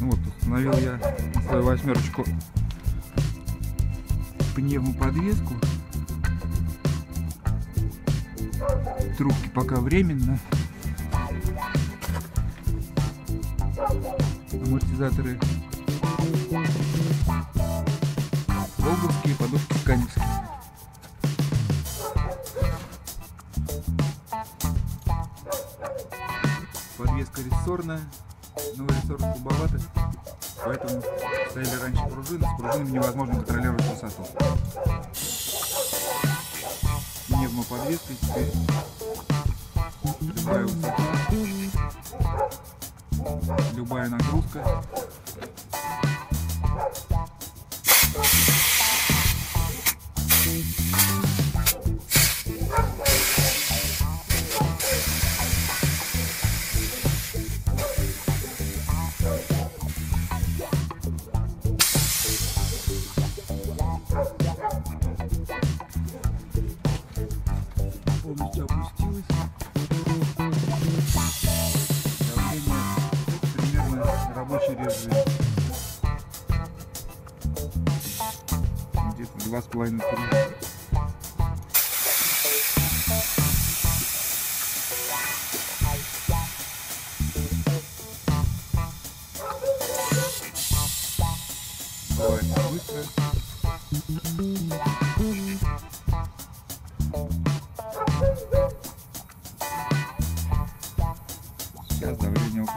Ну вот, установил я на свою восьмерочку пневмоподвеску. Трубки пока временно. Амортизаторы Волговские, подушки Каневские. Подвеска рессорная, но рессор слабовато, поэтому стояли раньше пружины, с пружинами невозможно контролировать высоту. Пневмоподвеска теперь любая высота, любая нагрузка полностью опустилась. Давление примерно рабочий режим. Где-то два с половиной три. Бывает быстро. Сейчас давление 6.